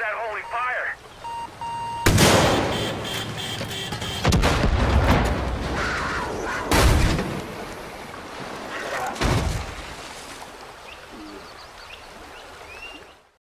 that holy fire.